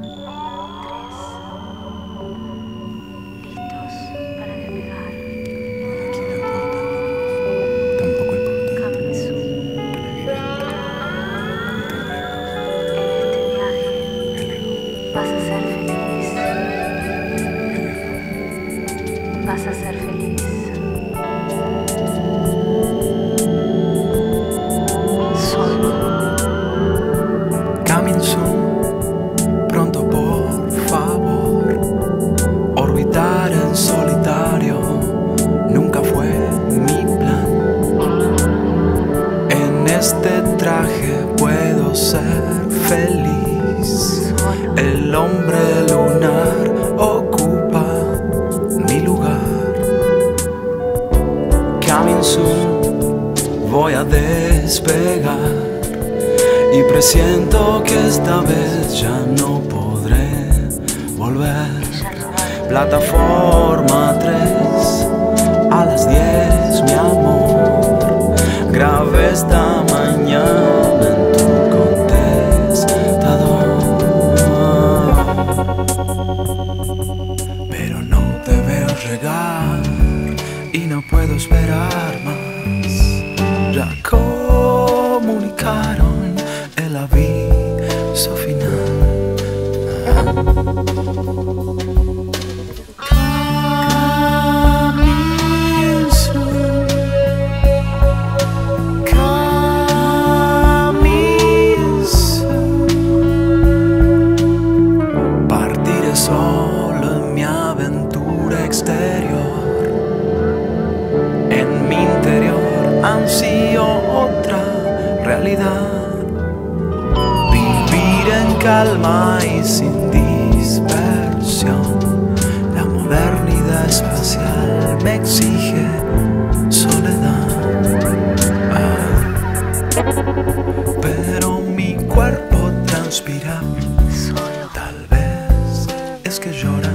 armor. Este traje puedo ser feliz. El hombre lunar ocupa mi lugar. Coming soon, voy a despegar. Y presiento que esta vez ya no podré volver. Plataforma 3 Ya comunicaron el aviso final. Coming en mi interior han sido otra realidad. Vivir en calma y sin dispersión, la modernidad espacial me exige soledad. Pero mi cuerpo transpira, tal vez es que llora.